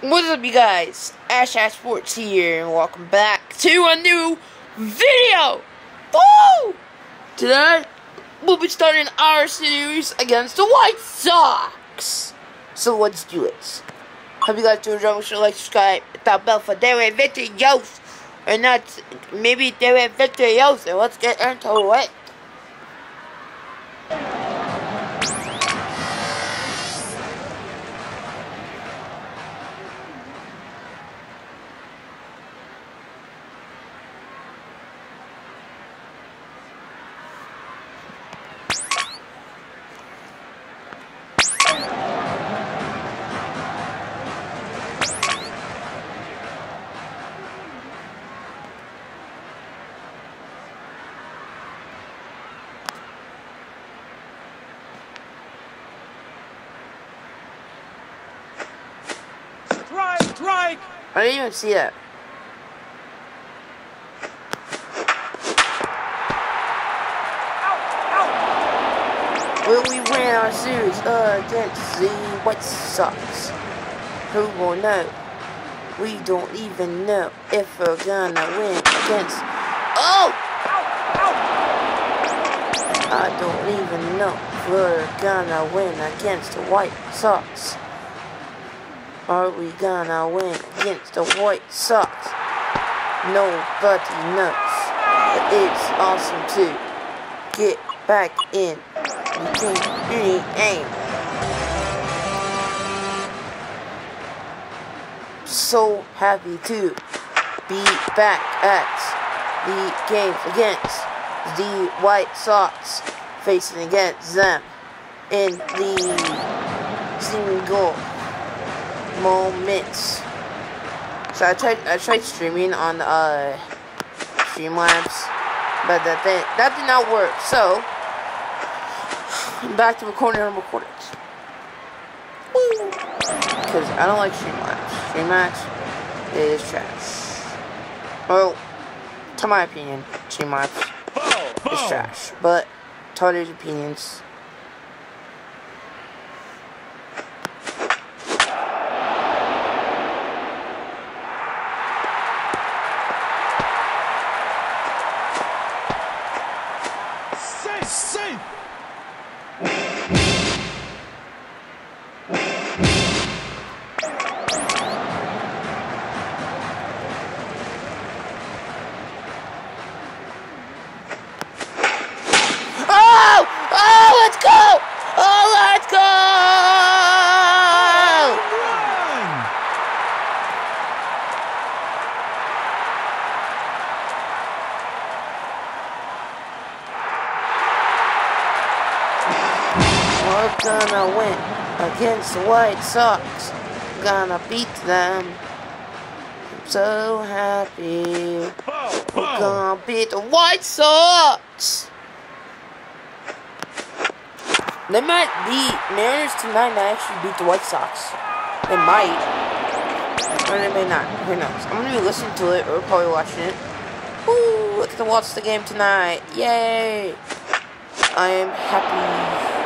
What's up, you guys? AshAsh Sports here, and welcome back to a new video. Woo! Today, we'll be starting our series against the White Sox. So let's do it. Hope you guys do enjoy. Make like, subscribe, hit that bell for daily videos, and that's maybe daily videos. And let's get into it. I didn't even see that. Will we win our series against the White Sox? Who will know? We don't even know if we're gonna win against. Oh! I don't even know if we're gonna win against the White Sox. Are we gonna win against the White Sox? Nobody knows. But it's awesome to get back in the game. So happy to be back at the games against the White Sox, facing against them in the single moments. So I tried I tried streaming on uh Streamlabs, but that did, that did not work. So I'm back to recording and recording. Because I don't like Streamlabs. Streamlabs is trash. Well, to my opinion, Streamlabs is trash. But to others' opinions, against the White Sox. Gonna beat them. I'm so happy. We're gonna beat the White Sox. They might beat Mariners tonight and actually beat the White Sox. They might. Or they may not. Who knows? I'm gonna be listening to it or probably watching it. Woo! Let's watch the game tonight. Yay! I am happy.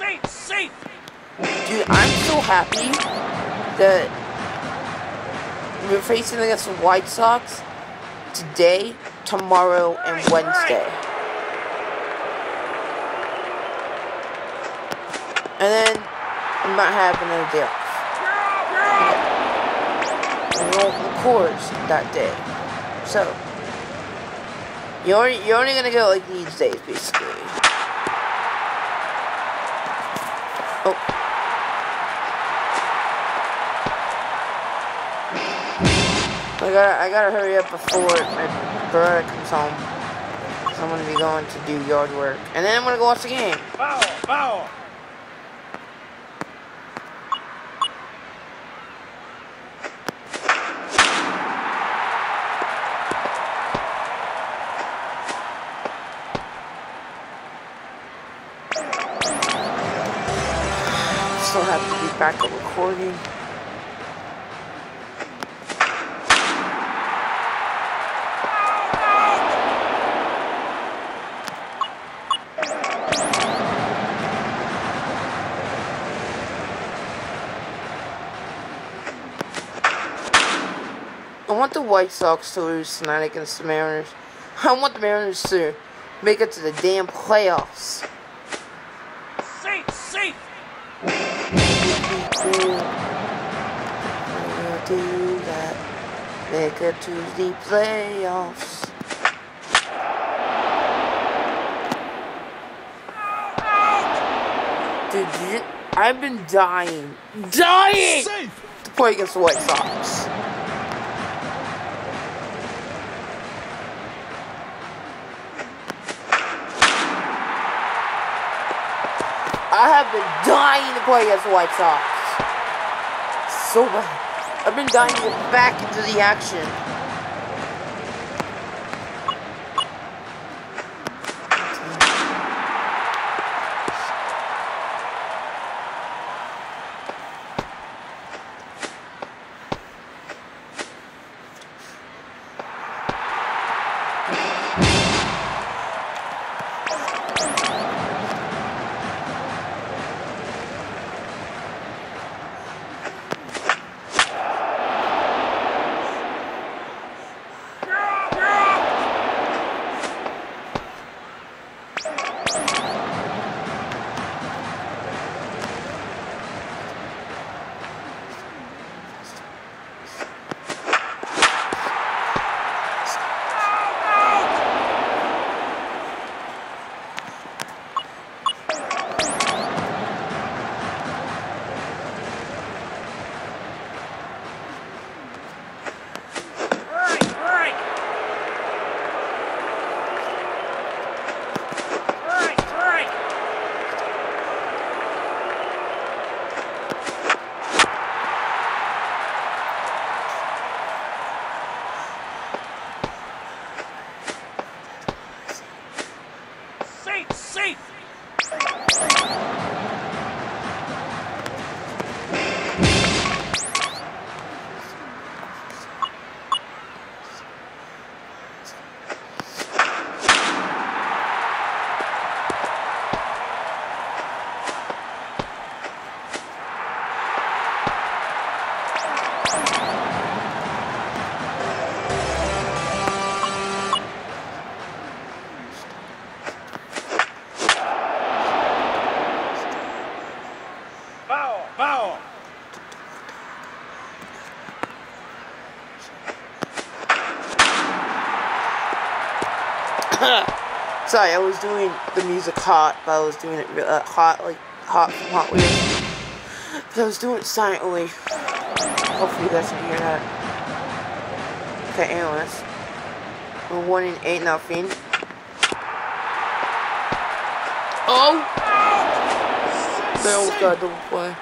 Safe, safe! Dude, I'm so happy that we're facing against the White Sox today, tomorrow, and Wednesday. And then we might have another day off. We won't record that day. So, you're only, you're only gonna get like these days, basically. Oh. I gotta, I gotta hurry up before my brother comes home. I'm gonna be going to do yard work. And then I'm gonna go watch the game. Bow, bow! back the recording. I want the White Sox to lose tonight against the Mariners. I want the Mariners to make it to the damn playoffs. Make it to the playoffs. Dude, you- I've been dying, dying Safe. to play against the White Sox. I have been dying to play against the White Sox. So bad. I've been dying to get back into the action. Sorry, I was doing the music hot, but I was doing it uh, hot, like hot from Hot Wheels. But I was doing it silently. Hopefully you guys can hear that. Okay, anyways. We're 1 in 8 nothing. Oh! They almost got double play.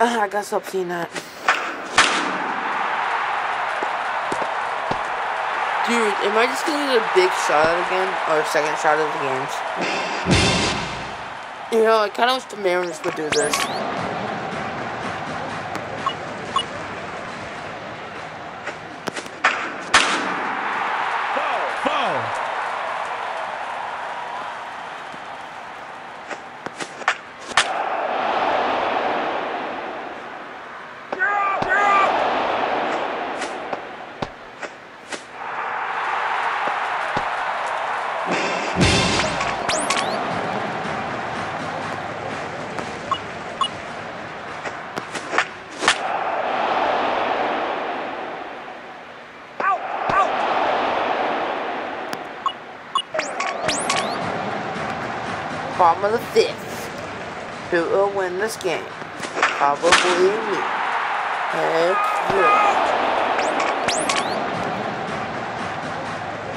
Uh, I gotta stop seeing that. Dude, am I just gonna get a big shot at again? Or a second shot at the games? You know, I kinda wish the Mariners would do this. Of the fifth. Who will win this game? Probably me. Heck yeah.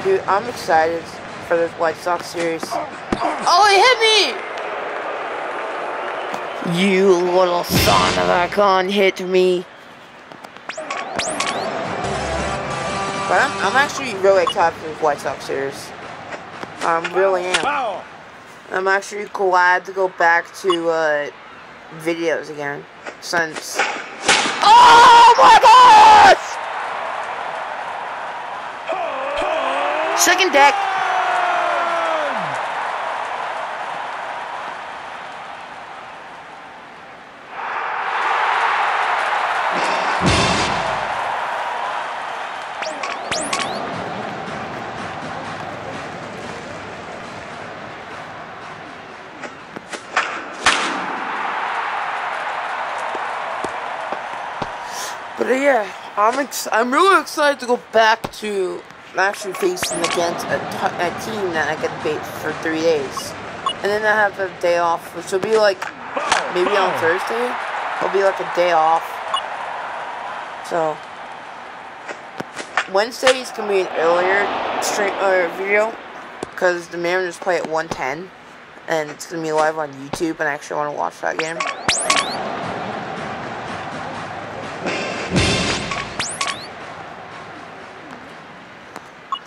Dude, I'm excited for this White Sox series. Oh, he hit me! You little son of a gun hit me. But I'm, I'm actually really excited for this White Sox series. I'm really am. Foul. I'm actually glad to go back to uh, videos again since. Oh my gosh! Second deck. I'm ex- I'm really excited to go back to actually facing against a, team that I get to beat for three days, and then I have a day off, which will be like maybe on Thursday. It'll be like a day off. So Wednesday is gonna be an earlier stream or video because the Mariners play at 110, and it's gonna be live on YouTube, and I actually want to watch that game.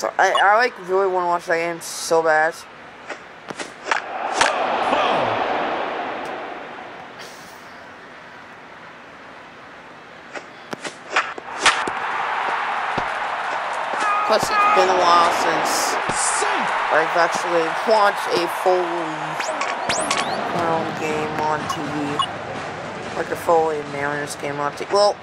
So I, I like really want to watch that game so bad. Plus, it's been a while since I've actually watched a fully grown game on TV. Like a fully Mariners game on TV. Well,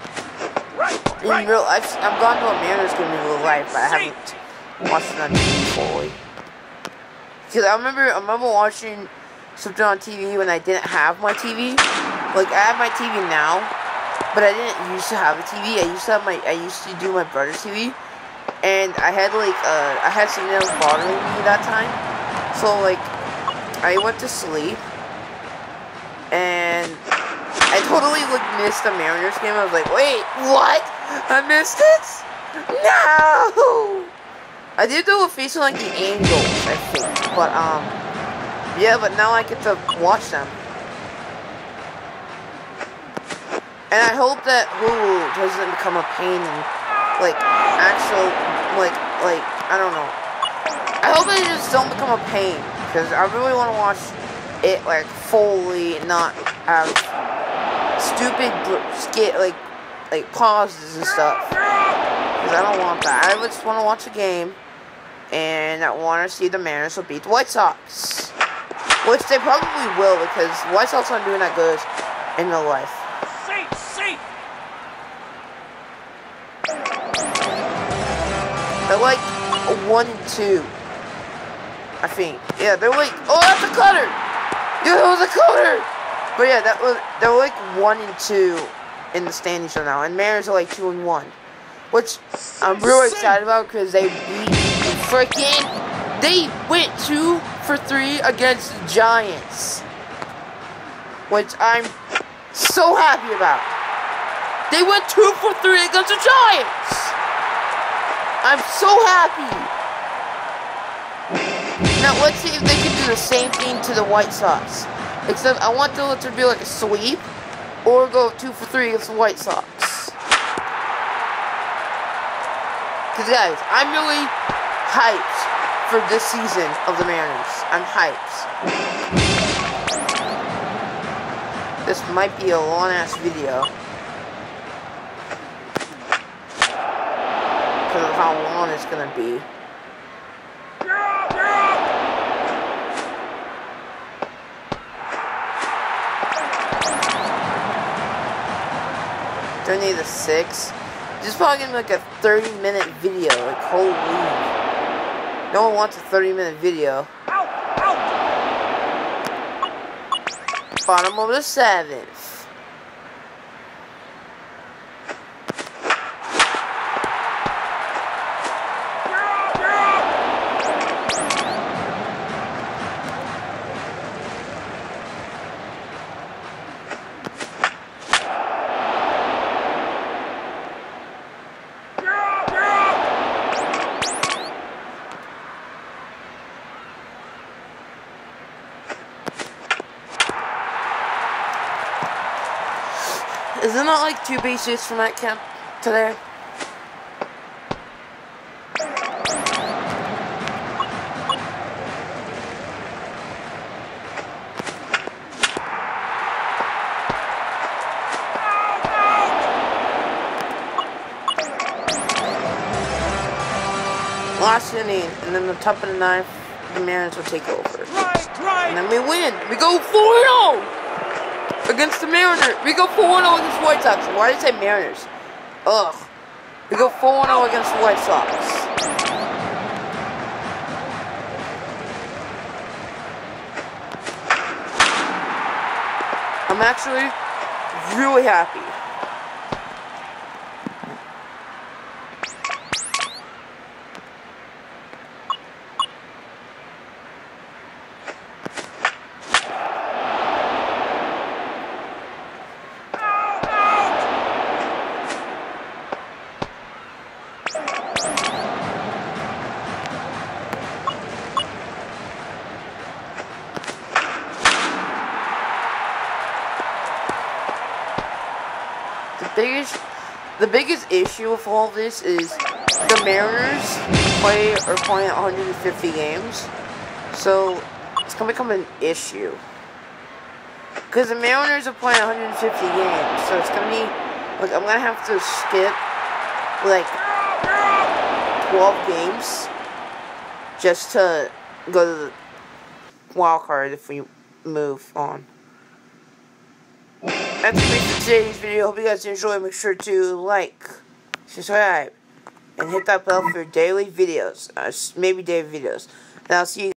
in real, I've, I've gone to a Mariners game in real life, but I haven't watched it on TV fully. Because I remember, I remember watching something on TV when I didn't have my TV. Like, I have my TV now, but I didn't used to have a TV. I used to have my, I used to do my brother's TV. And I had, like, uh, I had something that was bothering me that time. So, like, I went to sleep. And I totally, like, missed the Mariners game. I was like, wait, what? I missed it? No! I did do a on like the Angels, I think. But um yeah, but now I get to watch them. And I hope that Hulu doesn't become a pain and like actual like like I don't know. I hope they just don't become a pain because I really want to watch it like fully, not have stupid skit like like pauses and stuff. Because I don't want that. I just want to watch a game. And I want to see the Mariners will beat the White Sox. Which they probably will because the White Sox aren't doing that good in real life. Safe. Safe. They're like 1 and 2. I think. Yeah, they're like. Oh, that's a cutter! Yeah, that was a cutter! But yeah, that was. They're like 1 and 2 in the standings right now. And Mariners are like 2 and 1. Which I'm really excited about because they beat freaking. They went two for three against the Giants, which I'm so happy about. They went two for three against the Giants. I'm so happy. Now let's see if they can do the same thing to the White Sox. Except I want them to be like a sweep, or go two for three against the White Sox. Because, guys, I'm really hyped for this season of the Mariners. I'm hyped. This might be a long ass video. Because of how long it's gonna be. Don't need a six. Is probably gonna be like a 30 minute video. Like, holy. No one wants a 30 minute video. Out. Out. Bottom of the seventh. Isn't like two bases from that camp today? Last inning, and then the top of the ninth, the Mariners will take over. Right, right. And then we win. We go 4-0 against the Mariners. We go 4-0 against the White Sox. Why did I say Mariners? Ugh. We go 4-0 against the White Sox. I'm actually really happy. The biggest, the biggest issue with all this is the Mariners play are playing 150 games, so it's gonna become an issue. Cause the Mariners are playing 150 games, so it's gonna be like I'm gonna have to skip like 12 games just to go to the wild card if we move on. That's it for today's video. Hope you guys enjoy. Make sure to like, subscribe, and hit that bell for daily videos. Uh, maybe daily videos. And I'll see you.